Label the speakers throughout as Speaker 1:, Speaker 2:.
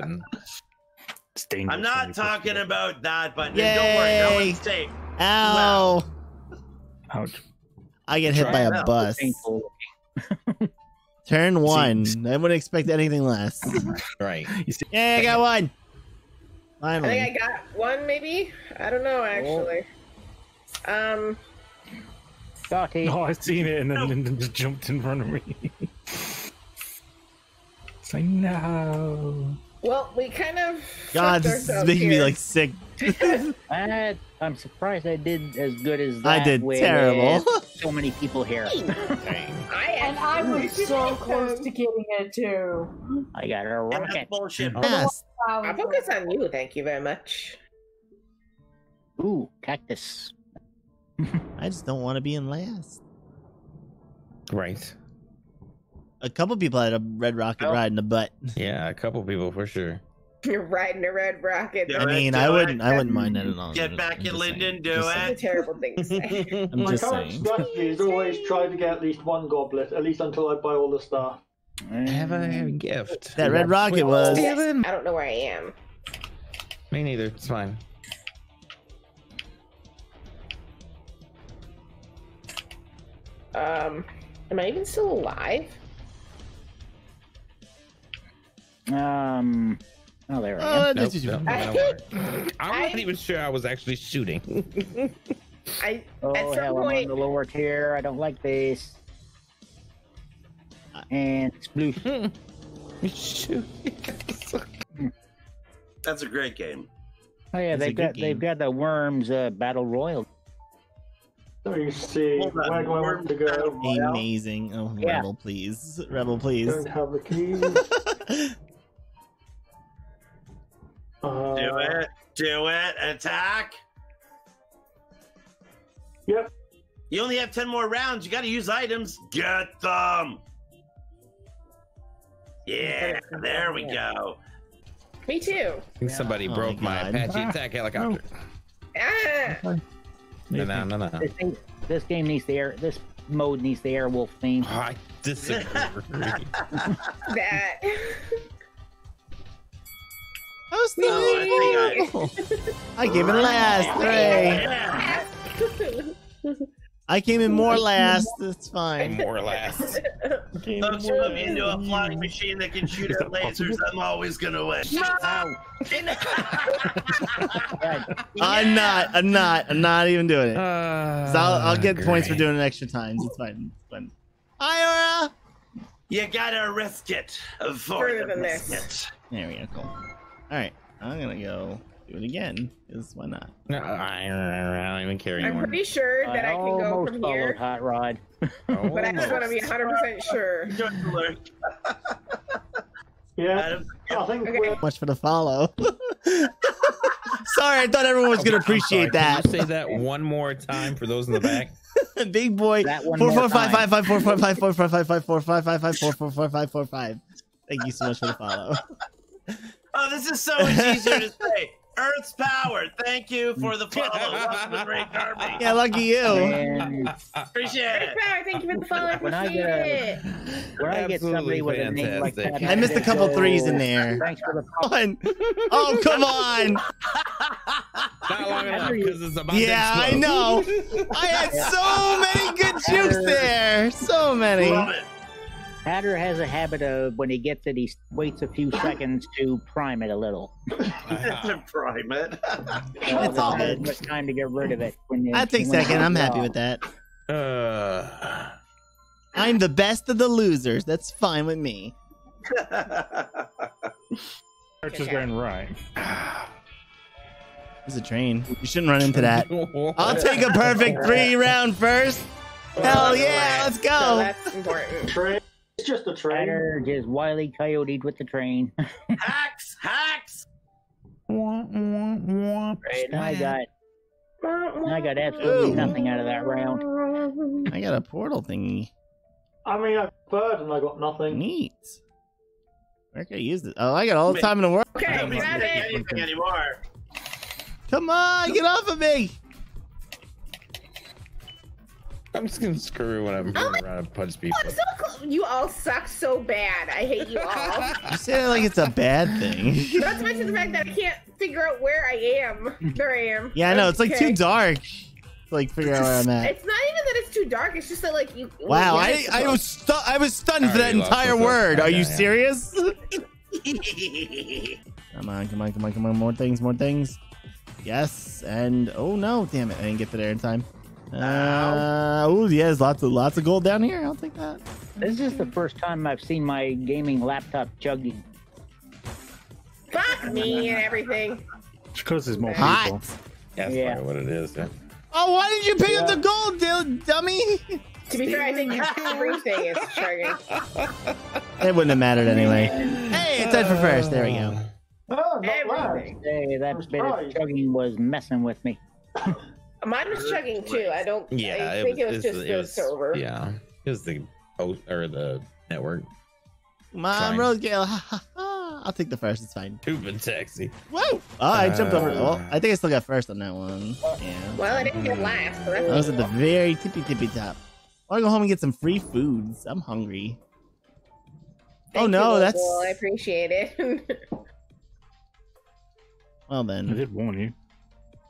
Speaker 1: button.
Speaker 2: It's dangerous
Speaker 3: I'm not talking
Speaker 2: the
Speaker 3: about that button. And Don't worry, no one's safe.
Speaker 4: Ow!
Speaker 2: button. Ouch.
Speaker 4: I get hit by a
Speaker 3: out.
Speaker 4: bus. Turn one. I wouldn't expect anything less.
Speaker 1: Right.
Speaker 4: Yeah, I got one.
Speaker 5: I
Speaker 4: Finally.
Speaker 5: think I got one, maybe. I don't know actually. Um,
Speaker 6: Scotty.
Speaker 2: oh, I seen it and then, and then just jumped in front of me. it's like no.
Speaker 5: Well, we kind of.
Speaker 4: God, this is
Speaker 5: ourselves
Speaker 4: making me like sick.
Speaker 6: I, I'm surprised I did as good as that.
Speaker 4: I did
Speaker 6: with
Speaker 4: terrible.
Speaker 6: Uh, so many people here.
Speaker 5: I
Speaker 7: And I was so close to getting it too.
Speaker 6: I got a
Speaker 3: And that's
Speaker 6: rocket.
Speaker 3: bullshit.
Speaker 4: Yes.
Speaker 5: I'll focus on you. Thank you very much.
Speaker 6: Ooh, cactus.
Speaker 4: I just don't want to be in last.
Speaker 1: Right.
Speaker 4: A couple people had a red rocket
Speaker 6: Oh.
Speaker 4: ride in the butt.
Speaker 1: Yeah, a couple people for sure.
Speaker 5: You're riding a red rocket.
Speaker 3: Yeah.
Speaker 4: I mean, I wouldn't. I wouldn't mind that at all.
Speaker 3: Get back
Speaker 4: just
Speaker 3: at
Speaker 4: saying.
Speaker 3: Lyndon, do
Speaker 4: Just
Speaker 3: it.
Speaker 5: That's a
Speaker 4: saying.
Speaker 5: terrible thing to say.
Speaker 4: I'm
Speaker 8: My
Speaker 4: just
Speaker 8: current
Speaker 4: saying.
Speaker 8: strategy is always try to get at least one goblet, at least until I buy all the stuff.
Speaker 1: Have a, have a gift.
Speaker 4: That red rocket was.
Speaker 5: I don't know where I am.
Speaker 1: Me neither. It's fine.
Speaker 5: Um, am I even still alive?
Speaker 6: Um. Oh, there I
Speaker 4: Oh,
Speaker 6: am.
Speaker 4: that's
Speaker 1: Nope,
Speaker 4: what
Speaker 1: nope,
Speaker 5: I
Speaker 1: no.
Speaker 5: think
Speaker 1: I'm not
Speaker 5: I-
Speaker 1: even sure I was actually shooting.
Speaker 5: I
Speaker 6: Oh,
Speaker 5: At some
Speaker 6: hell, I'm on
Speaker 5: point-
Speaker 6: the lower tier. I don't like this. And sploosh.
Speaker 1: Shoot.
Speaker 3: That's a great game.
Speaker 6: Oh yeah,
Speaker 4: It's a
Speaker 6: they've
Speaker 4: good
Speaker 6: got they've got the worms uh, battle royal.
Speaker 8: Let me see.
Speaker 3: Hold on,
Speaker 8: Where do I want to go?
Speaker 4: Amazing. Oh,
Speaker 6: Yeah.
Speaker 4: Rebel, please. Rebel, please.
Speaker 8: Don't have the keys. Uh,
Speaker 3: Do it. Do it. Attack.
Speaker 8: Yep.
Speaker 3: You only have 10 more rounds. You got to use items. Get them. Yeah, there we go.
Speaker 5: me too.
Speaker 1: I think somebody
Speaker 4: Oh
Speaker 1: broke
Speaker 4: my
Speaker 1: my
Speaker 4: God.
Speaker 1: Apache attack helicopter.
Speaker 5: Ah,
Speaker 1: No, no, no, no.
Speaker 6: This, thing, this game needs the air. This mode needs the Airwolf theme.
Speaker 1: Oh, I disagree.
Speaker 5: that.
Speaker 4: How's the
Speaker 3: Oh, I
Speaker 4: video? I came in last. Hooray.
Speaker 3: Yeah.
Speaker 4: I came in more last. That's fine.
Speaker 1: More or less.
Speaker 3: Don't throw me into a flying machine that can shoot at lasers. I'm always going to win.
Speaker 6: Ow. God,
Speaker 4: I'm not. I'm not. I'm not even doing it. Uh, 'Cause I'll, I'll get points for doing it extra times. It's fine. It's fine. Hi, Aura.
Speaker 3: You got to risk it for
Speaker 5: Further
Speaker 3: the
Speaker 5: than this.
Speaker 3: biscuit.
Speaker 4: There we go. Cool. All right. I'm gonna go do it again. Because why not?
Speaker 1: No, I, I don't even care anymore.
Speaker 5: I'm pretty sure that I, can go
Speaker 6: almost
Speaker 5: from
Speaker 6: followed
Speaker 5: here,
Speaker 6: Hot Rod.
Speaker 5: but I just want to be 100% sure.
Speaker 8: Yeah.
Speaker 3: Adam,
Speaker 8: I think
Speaker 5: Okay.
Speaker 8: we're
Speaker 4: Much for the follow. Sorry, I thought everyone was
Speaker 1: oh, gonna
Speaker 4: appreciate that.
Speaker 1: Can you say that one more time for those in the back?
Speaker 4: Big boy.
Speaker 6: That one
Speaker 4: Four
Speaker 6: more
Speaker 4: four five
Speaker 6: time.
Speaker 4: five five four four five four four five five four five five five four four four five four five. Thank you so much for the follow.
Speaker 3: Oh, this is so much easier to say. Earth's power. Thank you for the follow. Welcome to Great Army.
Speaker 4: Yeah, lucky you.
Speaker 6: And
Speaker 3: Appreciate it.
Speaker 5: Earth's Power, thank you for the follow. I
Speaker 6: When I
Speaker 5: appreciate
Speaker 6: get
Speaker 5: it.
Speaker 6: when I get somebody
Speaker 1: Absolutely
Speaker 6: with a name like that,
Speaker 4: I missed a couple threes in there.
Speaker 6: Thanks for the follow.
Speaker 4: Oh come on!
Speaker 1: Not long enough because it's about
Speaker 4: Yeah,
Speaker 1: to
Speaker 4: I know. I had so many good jukes there. So many.
Speaker 3: Love it.
Speaker 6: Hatter has a habit of when he gets it, he waits a few seconds to prime it a little.
Speaker 3: to prime it.
Speaker 6: So
Speaker 4: It's all good.
Speaker 6: much time to get rid of it. When you,
Speaker 4: That takes
Speaker 6: when
Speaker 4: second. I'm happy
Speaker 6: raw.
Speaker 4: with that.
Speaker 1: Uh,
Speaker 4: I'm the best of the losers. That's fine with me.
Speaker 2: Archer's going right.
Speaker 4: There's a train. You shouldn't run into that. I'll take a perfect three round first. Hell yeah, let's
Speaker 5: So
Speaker 4: go.
Speaker 5: that's important.
Speaker 8: Train. It's just a train.
Speaker 6: Hatter just wily coyote with the train.
Speaker 3: hacks, hacks.
Speaker 6: And I got I got absolutely
Speaker 4: Ooh.
Speaker 6: nothing out of that round.
Speaker 4: I got a portal thingy.
Speaker 8: I mean, I bird and I got nothing.
Speaker 4: Neat. Where can I use it? Oh, I got all the time in the world.
Speaker 5: Okay,
Speaker 3: Don't be
Speaker 5: grab
Speaker 3: saying
Speaker 5: it.
Speaker 3: anything anymore.
Speaker 4: Come on, get off of me.
Speaker 1: I'm just gonna screw when I'm oh running around and punch people.
Speaker 5: I'm so cl- you all suck so bad. I hate you all.
Speaker 4: You say it like it's a bad thing.
Speaker 5: Not to mention the fact that I can't figure out where I am. There I am.
Speaker 4: Yeah, I know. It's like
Speaker 5: Okay.
Speaker 4: too dark. To, like figure out where I'm at.
Speaker 5: It's not even that it's too dark. It's just that like you.
Speaker 4: Wow,
Speaker 5: yeah,
Speaker 4: I I was stu- I was stunned for that
Speaker 1: Already lost
Speaker 4: entire
Speaker 1: myself.
Speaker 4: word. Are
Speaker 1: Yeah,
Speaker 4: you
Speaker 1: yeah.
Speaker 4: serious? Come on, come on, come on, come on. More things, more things. Yes, and oh no, damn it. I didn't get to there in time. Uh, oh, yes, lots of lots of gold down here. I'll take that.
Speaker 6: This is the first time I've seen my gaming laptop chugging.
Speaker 5: Fuck me and everything.
Speaker 2: It's because there's more
Speaker 4: Hot.
Speaker 2: people.
Speaker 1: That's
Speaker 6: Yeah.
Speaker 1: probably what it is. Yeah.
Speaker 4: Oh, why did you pick up the gold, dil- dummy?
Speaker 5: To be fair, I think everything is chugging.
Speaker 4: It wouldn't have mattered anyway. Hey, it's tied for first. There we go.
Speaker 8: Oh, not bad.
Speaker 5: Everything.
Speaker 6: Hey, that bit of chugging was messing with me.
Speaker 5: Mine was chugging too. I don't.
Speaker 1: Yeah,
Speaker 5: I think it was,
Speaker 1: it's-
Speaker 5: just
Speaker 1: it
Speaker 5: the
Speaker 1: was-
Speaker 5: server.
Speaker 1: Yeah, it was the host or the network.
Speaker 4: Come on,
Speaker 1: Fine.
Speaker 4: Roadkill. Ha, ha, ha. I'll take the first. It's fine.
Speaker 1: Tubing taxi.
Speaker 4: Whoa! Oh, I jumped over.
Speaker 1: Uh.
Speaker 4: Oh, I think I still got first on that one. Yeah.
Speaker 5: Well, I didn't get last. So that's
Speaker 4: I was at the very tippy tippy top. I want to go home and get some free foods. I'm hungry.
Speaker 5: Thank
Speaker 4: oh no,
Speaker 5: you,
Speaker 4: that's
Speaker 5: Well, I appreciate it.
Speaker 4: well then.
Speaker 2: I did warn you.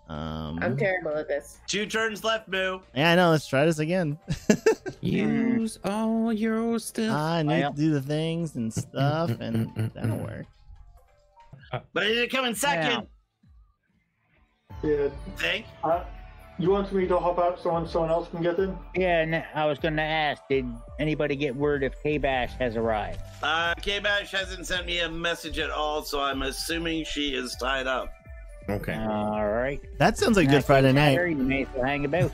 Speaker 4: Um,
Speaker 5: I'm terrible at this.
Speaker 3: Two turns left, Moo.
Speaker 4: yeah, I know. Let's try this again.
Speaker 1: Use all your stuff.
Speaker 4: I need
Speaker 6: Well.
Speaker 4: to do the things and stuff, and that'll work.
Speaker 3: But it didn't come in second.
Speaker 8: Yeah.
Speaker 3: Think.
Speaker 8: Uh, you want me to hop out so someone, someone else can get in?
Speaker 6: Yeah, and I was going to ask, did anybody get word if K-Bash has arrived?
Speaker 3: Uh, K Bash hasn't sent me a message at all, so I'm assuming she is tied up.
Speaker 1: Okay.
Speaker 6: All right.
Speaker 4: That sounds like a Good Friday night.
Speaker 6: You may as well hang about.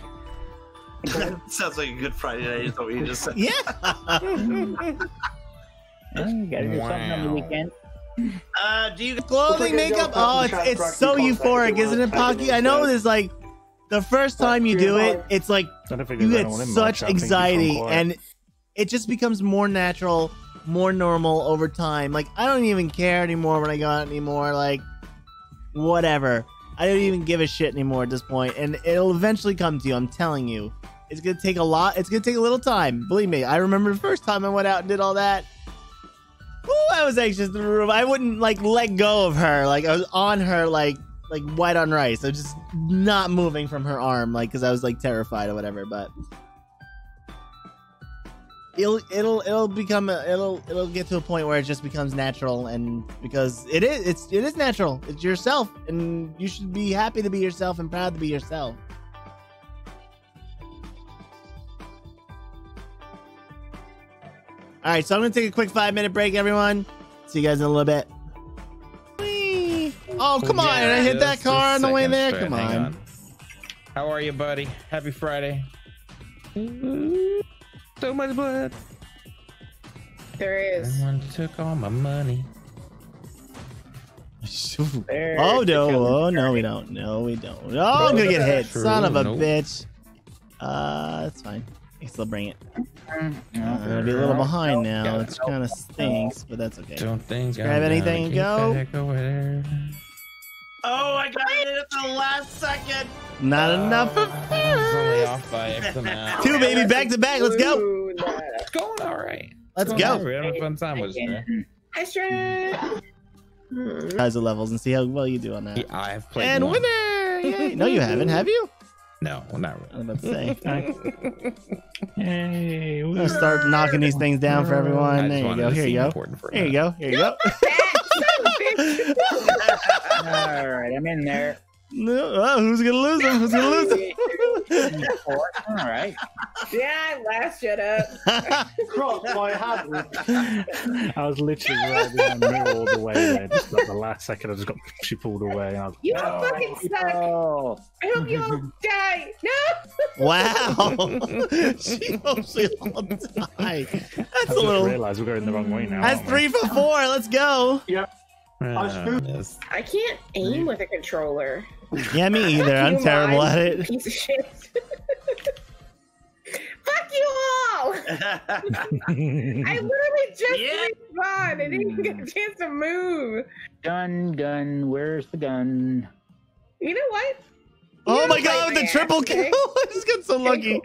Speaker 3: Sounds like a good Friday night. Is what you just said.
Speaker 4: Yeah.
Speaker 6: Yeah, you gotta do something on the
Speaker 1: Wow.
Speaker 6: weekend.
Speaker 3: Uh, do you?
Speaker 4: Clothing, makeup. Oh, it's it's so euphoric, isn't it, Pocky? I know there's like the first time you do it, it's like
Speaker 2: I don't think
Speaker 4: you
Speaker 2: there's
Speaker 4: get
Speaker 2: anyone in
Speaker 4: such
Speaker 2: much. I think it's
Speaker 4: anxiety
Speaker 2: gone
Speaker 4: and it just becomes more natural more normal over time like i don't even care anymore when i go out anymore like whatever. I don't even give a shit anymore at this point and it'll eventually come to you i'm telling you. It's gonna take a lot it's gonna take a little time believe me. I remember the first time i went out and did all that. Ooh, i was anxious in the room. I wouldn't like let go of her like i was on her like like white on rice. I was just not moving from her arm like because i was like terrified or whatever but it'll it'll it'll become a, it'll it'll get to a point where it just becomes natural and because it is it's it is natural it's yourself and you should be happy to be yourself and proud to be yourself all right so i'm gonna take a quick five minute break everyone see you guys in a little bit Whee! oh come on
Speaker 1: Yeah,
Speaker 4: i hit that car on the way there come
Speaker 1: hang
Speaker 4: on.
Speaker 1: How are you, buddy? Happy Friday. So much blood.
Speaker 5: There is.
Speaker 1: Someone took all my money.
Speaker 6: There's
Speaker 4: Oh no! Oh no, we don't. No, we don't. Oh, I'm gonna get hit.
Speaker 1: True,
Speaker 4: Son of a
Speaker 1: nope.
Speaker 4: bitch. Uh, that's fine. I can still bring it.
Speaker 6: Mm,
Speaker 4: Uh. I'm gonna be a little behind now.
Speaker 1: Yeah.
Speaker 4: It's kind of stinks, but that's okay.
Speaker 1: Don't think
Speaker 4: Grab
Speaker 1: I'm gonna
Speaker 4: anything and go.
Speaker 1: back over there.
Speaker 3: Oh, I got it at the last second.
Speaker 4: Not enough of
Speaker 1: Uh, I only off by
Speaker 4: two, baby, back to back. Let's go.
Speaker 1: It's going all right.
Speaker 4: Let's
Speaker 1: It's going all
Speaker 4: go.
Speaker 1: right. We're having a fun time with it.
Speaker 5: Hi, Strat. Hmm.
Speaker 4: Guys, the levels and see how well you do on that.
Speaker 1: Yeah, I've played
Speaker 4: And
Speaker 1: one.
Speaker 4: winner! Yay. No, you haven't, have you?
Speaker 1: No, well, not
Speaker 4: I
Speaker 1: really.
Speaker 4: was about to say.
Speaker 2: Hey,
Speaker 4: I'm gonna start knocking these things down for everyone. There you go. Here you go.
Speaker 1: important for a
Speaker 4: Here you go. Here you go.
Speaker 6: All right, I'm in there.
Speaker 4: No, oh, who's gonna lose him? Who's gonna lose him?
Speaker 6: All right.
Speaker 5: Yeah, I laughed. Shut up.
Speaker 8: Cross my hand.
Speaker 2: I was literally right behind Mirror all the way there. Just like the last second, I just got she pulled away. And I was
Speaker 5: You all fucking suck.
Speaker 6: Oh,
Speaker 5: I hope you all die. No.
Speaker 4: Wow. she hopes we all die.
Speaker 2: I
Speaker 4: That's a
Speaker 2: just
Speaker 4: little.
Speaker 2: realised we're going the wrong way now.
Speaker 4: That's
Speaker 2: aren't we?
Speaker 4: three for four. Let's go.
Speaker 1: Uh, yes.
Speaker 5: I can't aim with a controller.
Speaker 4: Yeah, me either. I'm terrible
Speaker 5: mind,
Speaker 4: at it.
Speaker 5: Piece of shit. Fuck you all! I literally just
Speaker 3: Yeah.
Speaker 5: respawned. I didn't even get a chance to move.
Speaker 6: gun, gun. Where's the gun?
Speaker 5: You know what?
Speaker 4: Oh
Speaker 5: You
Speaker 4: my god, with the
Speaker 5: ass,
Speaker 4: triple
Speaker 5: okay?
Speaker 4: kill. I just got so lucky.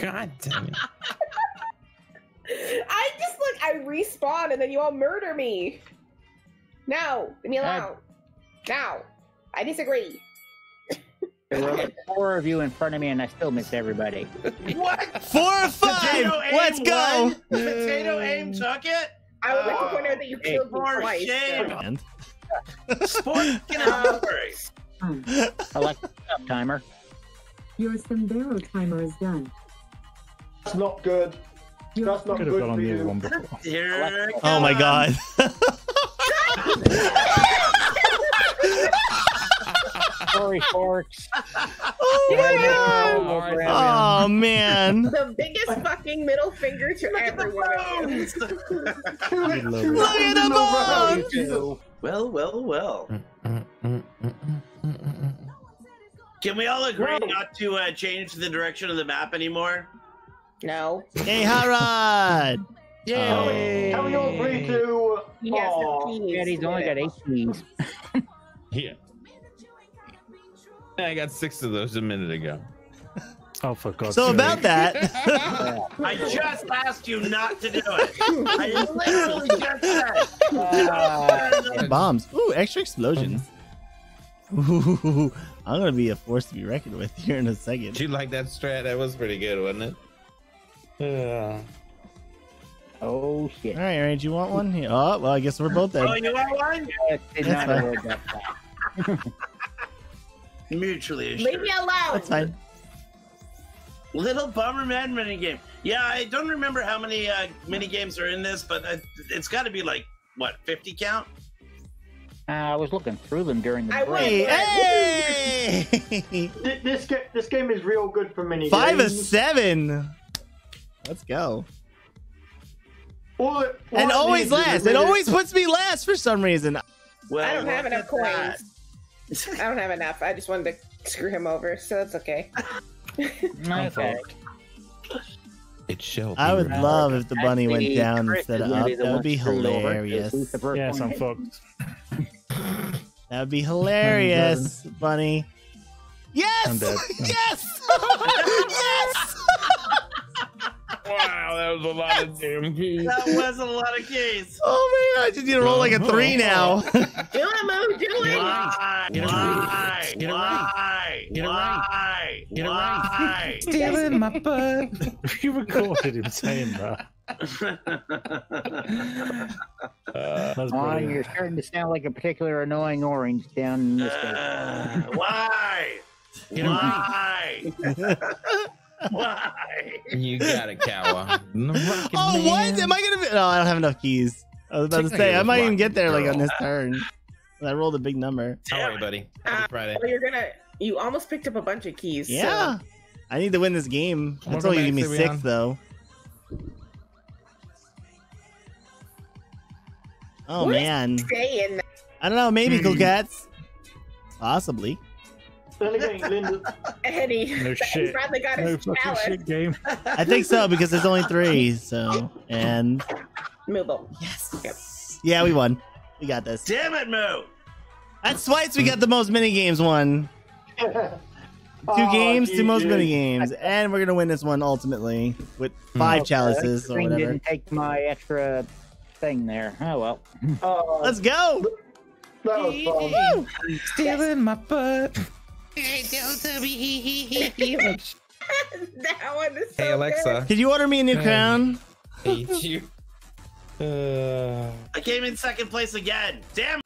Speaker 1: God damn it.
Speaker 5: I just like I respawn and then you all murder me. No, leave me alone. Now, I disagree.
Speaker 6: There were like four of you in front of me, and I still missed everybody.
Speaker 3: What?
Speaker 4: Four or five.
Speaker 3: Potato
Speaker 4: Let's go.
Speaker 3: won? Potato aim took it.
Speaker 5: I would like to
Speaker 3: Oh,
Speaker 5: point out that you killed me
Speaker 3: for
Speaker 5: twice.
Speaker 3: shame.
Speaker 5: so-
Speaker 4: And
Speaker 3: Sport can operate.
Speaker 6: Alexa, stop timer.
Speaker 9: Your Sombrero timer is done.
Speaker 8: That's not good. That's not
Speaker 2: Could have
Speaker 8: good
Speaker 2: on
Speaker 8: for
Speaker 2: the other
Speaker 8: you.
Speaker 2: one before.
Speaker 3: Here
Speaker 4: oh my god.
Speaker 6: Sorry, forks.
Speaker 4: oh my god. Oh man.
Speaker 5: The biggest fucking middle finger to every one of you.
Speaker 3: Bones.
Speaker 4: Look at the bones.
Speaker 3: well, well, well. Mm, mm, mm, Can we all agree not to uh, change the direction of the map anymore?
Speaker 5: No.
Speaker 4: Hey, Harad. Oh.
Speaker 1: Yay.
Speaker 8: Can we all agree to?
Speaker 5: He has
Speaker 8: Aw.
Speaker 5: the keys.
Speaker 6: Yeah, he's only got eight keys.
Speaker 1: Yeah. I got six of those a minute ago.
Speaker 2: Oh, for God's
Speaker 4: So
Speaker 2: sake.
Speaker 4: about that.
Speaker 3: I just asked you not to do it. I literally just said.
Speaker 4: Bombs. Ooh, extra explosions. Ooh, I'm gonna be a force to be reckoned with here in a second.
Speaker 1: Did you like that strat? That was pretty good, wasn't it? Yeah.
Speaker 6: Oh shit!
Speaker 4: All right, Aaron, do you want one? Here. Oh, well, I guess we're both
Speaker 3: Oh,
Speaker 4: there.
Speaker 3: you want one?
Speaker 6: I did
Speaker 4: That's
Speaker 6: not
Speaker 4: fine.
Speaker 6: that fact.
Speaker 3: Mutually
Speaker 5: Leave
Speaker 3: assured.
Speaker 5: me alone.
Speaker 4: That's fine.
Speaker 3: Little bummer man mini game. Yeah, I don't remember how many uh, mini games are in this, but uh, it's got to be like what 50 count.
Speaker 6: Uh, I was looking through them during the
Speaker 5: I
Speaker 6: break.
Speaker 4: Hey, hey!
Speaker 8: This this game is real good for mini
Speaker 4: Five of seven. Let's go.
Speaker 8: All it-
Speaker 4: And always
Speaker 8: needs is a
Speaker 4: last. It always puts me last for some reason.
Speaker 3: Well,
Speaker 5: I don't have enough coins. I don't have enough. I just wanted to screw him over, so that's okay.
Speaker 6: Okay.
Speaker 1: It shall.
Speaker 4: I would
Speaker 1: revealed.
Speaker 4: love if the bunny went
Speaker 6: Actually,
Speaker 4: down instead of up.
Speaker 6: be
Speaker 4: That would be
Speaker 6: screwed over, 'cause
Speaker 4: hilarious.
Speaker 6: he's the first
Speaker 2: Yes, I'm fucked.
Speaker 4: That would be hilarious, bunny. Yes! Yes! yes!
Speaker 1: Wow, that was a lot of damn keys.
Speaker 3: That was a lot of keys.
Speaker 4: Oh man, I just need to roll like a three now.
Speaker 5: Do it, Moo. Do it.
Speaker 3: Why?
Speaker 1: Get it
Speaker 3: Why?
Speaker 1: right. Get it
Speaker 3: Why?
Speaker 1: Get it
Speaker 3: Why?
Speaker 1: Get it
Speaker 3: Why?
Speaker 1: Stealing my butt.
Speaker 2: you recorded him saying that. That's
Speaker 6: On,
Speaker 2: brilliant.
Speaker 6: you're starting to sound like a particular annoying orange down in this case.
Speaker 3: Uh, why? Why? Why?
Speaker 1: You got it, Kawa.
Speaker 4: oh, what? Am I gonna be? No, I don't have enough keys. I was about to say, I might even get there like on this turn. I rolled a big number.
Speaker 1: Don't worry, buddy. Happy
Speaker 5: Uh,
Speaker 1: Friday.
Speaker 5: well, you're gonna. You almost picked up a bunch of keys. so-
Speaker 4: Yeah. I need to win this game. I
Speaker 1: What
Speaker 4: told you to give me
Speaker 1: romantic are we
Speaker 4: six,
Speaker 1: on?
Speaker 4: though. Oh,
Speaker 5: What is
Speaker 4: man.
Speaker 5: Stay in.
Speaker 4: I don't know. Maybe,
Speaker 2: Hmm.
Speaker 4: cool. Possibly.
Speaker 8: Then again, Linda,
Speaker 5: Eddie.
Speaker 2: No
Speaker 5: he
Speaker 2: shit.
Speaker 5: finally got
Speaker 2: No
Speaker 5: his
Speaker 2: fucking
Speaker 5: chalice.
Speaker 2: shit game.
Speaker 4: I think so because there's only three. So, and
Speaker 5: Move him.
Speaker 4: yes. Yeah, we won. We got this.
Speaker 3: Damn it, Moo!
Speaker 4: That's twice we got the most mini games one. Two
Speaker 8: Oh,
Speaker 4: games, two most mini games, and we're gonna win this one ultimately with hmm. five chalices or whatever.
Speaker 6: didn't take my extra thing there. Oh well.
Speaker 8: Oh,
Speaker 4: Let's go!
Speaker 8: that was fun.
Speaker 1: Stealing my butt.
Speaker 5: That one is so
Speaker 1: Hey, Alexa.
Speaker 4: Could you order me a new
Speaker 1: Hey.
Speaker 4: crown?
Speaker 1: Hate you. Uh,
Speaker 3: I came in second place again. Damn.